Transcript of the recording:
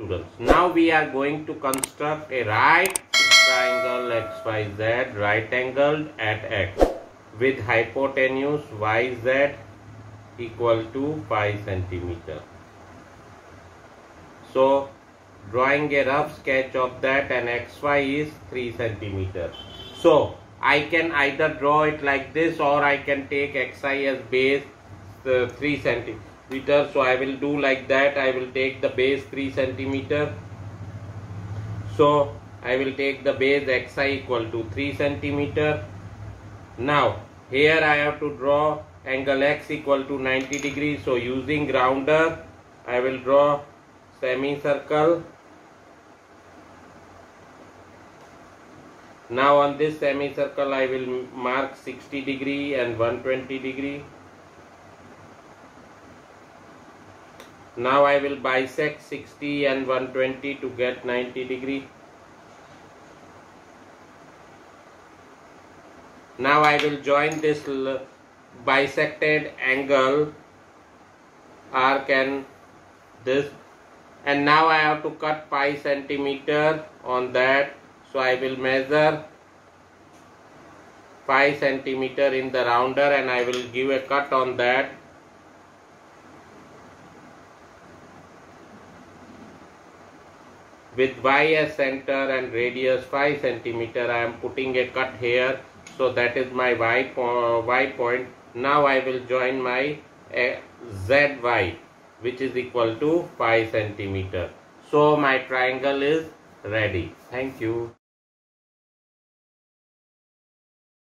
noodles. Now we are going to construct a right triangle XYZ right angled at X with hypotenuse YZ equal to 5 centimeter. So drawing a rough sketch of that and XY is 3 centimeter. So I can either draw it like this or I can take XY as base uh, 3 centimeter. So I will do like that. I will take the base 3 centimeter. So I will take the base XY equal to 3 centimeter. Now here I have to draw angle x equal to 90 degrees. So using rounder I will draw semicircle Now on this semicircle I will mark 60 degree and 120 degree. Now I will bisect 60 and 120 to get 90 degree. Now I will join this bisected angle arc and this. And now I have to cut 5 centimeter on that. So I will measure 5 centimeter in the rounder and I will give a cut on that with y as center and radius 5 centimeter I am putting a cut here. So that is my y, po y point. Now I will join my uh, zy which is equal to 5 centimeter. So my triangle is ready. Thank you